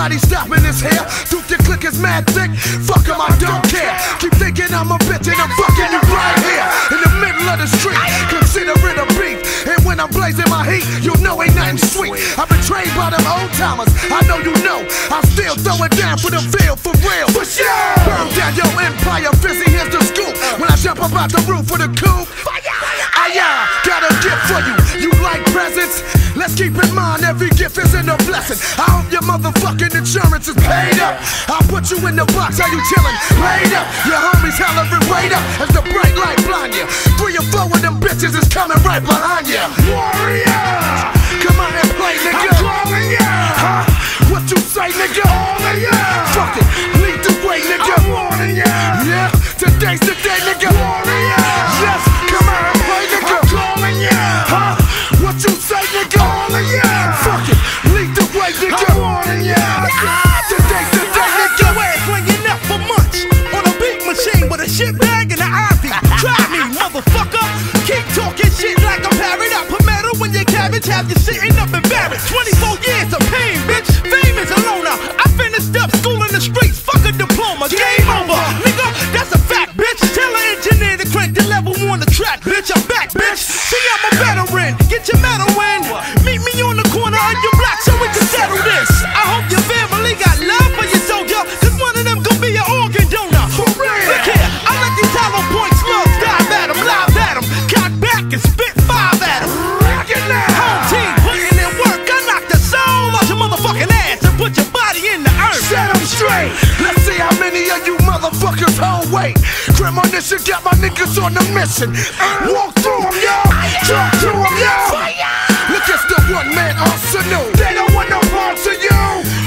nobody stopping this here. Duke the click is mad thick. Fuck 'em, I don't care. Keep thinking I'm a bitch and I'm fucking you right here. In the middle of the street. Consider it a beef. And when I'm blazing my heat, you know ain't nothing sweet. I've been trained by them old timers. I know you know. I still throw it down for the field for real. For sure. Burn down your empire. Fizzy, here's the scoop. When I jump up out the roof for the coup. I uh, got a gift for you. You like presents? Let's keep in mind every gift isn't a blessing. I hope your motherfucking insurance is paid up. I'll put you in the box. How you chillin'? Laid up. Your homies hollering, wait up as the bright light blind you. Three or four of them bitches is coming right behind you. Warrior, come on shit like I'm parried up. Put metal in your cabbage, have you sitting up embarrassed. 24 years of pain, bitch. Fame is a loner. I finished up school in the streets. Fuck a diploma. Motherfuckers hold weight. Premonition got my niggas on the mission. Walk through through 'em, yo. Talk to 'em, yo. Look, it's the one man arsenal. They don't want no parts of you.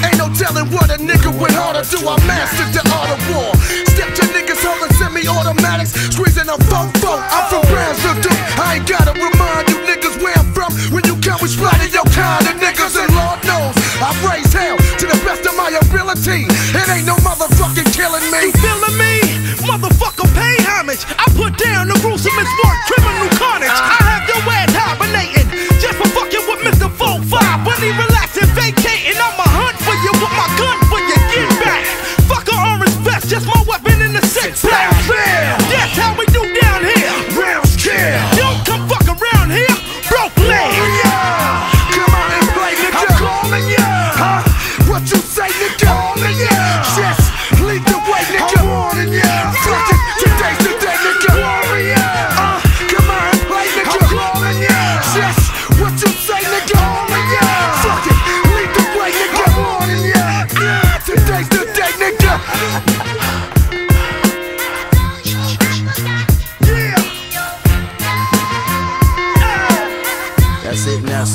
Ain't no telling what a nigga went hard to do. I mastered the art of war. Step to niggas holding semi-automatics, squeezing a fofo. I'm from Brownsville, dude. I ain't gotta remind you niggas where I'm from. When you come, we splatting your kind of niggas, and Lord knows I've raised hell to the best of my ability. It ain't no motherfucking killing me.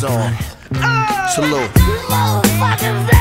That's it, and that's all. Salute.